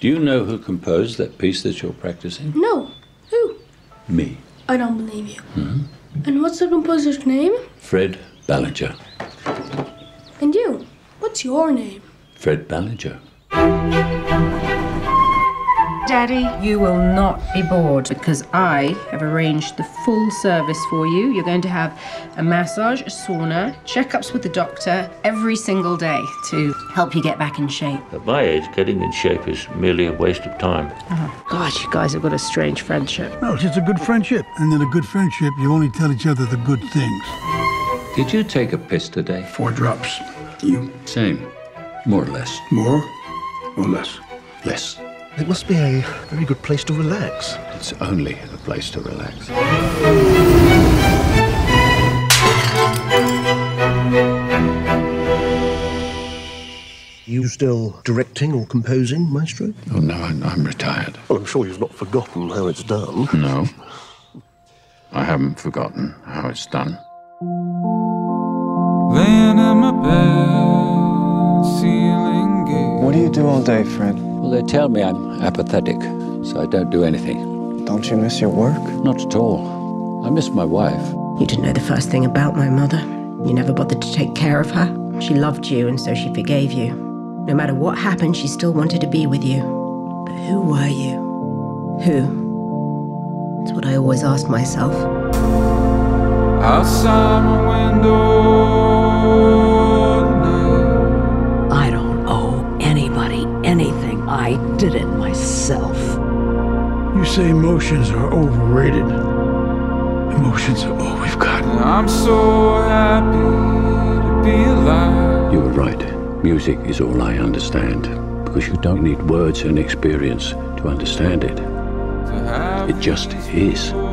Do you know who composed that piece that you're practicing? No. Who? Me, I don't believe you. Hmm? And what's the composer's name? Fred Ballinger. And you? What's your name? Fred Ballinger. Daddy, you will not be bored because I have arranged the full service for you. You're going to have a massage, a sauna, checkups with the doctor every single day to help you get back in shape. At my age, getting in shape is merely a waste of time. Uh-huh. Gosh, you guys have got a strange friendship. No, it's just a good friendship. And in a good friendship, you only tell each other the good things. Did you take a piss today? Four drops. You? Same. More or less. More or less? Less. It must be a very good place to relax. It's only a place to relax. You still directing or composing, Maestro? Oh, no, I'm, I'm retired. Well, I'm sure you've not forgotten how it's done. No. I haven't forgotten how it's done. Laying in my bed, ceiling gate. What do you do all day, Fred? Well, they tell me I'm apathetic, so I don't do anything. Don't you miss your work? Not at all. I miss my wife. You didn't know the first thing about my mother. You never bothered to take care of her. She loved you, and so she forgave you. No matter what happened, she still wanted to be with you. But who were you? Who? That's what I always asked myself. Outside my window I it myself. You say emotions are overrated. Emotions are all we've got. I'm so happy to be alive. You were right. Music is all I understand. Because you don't need words and experience to understand it. It just is. you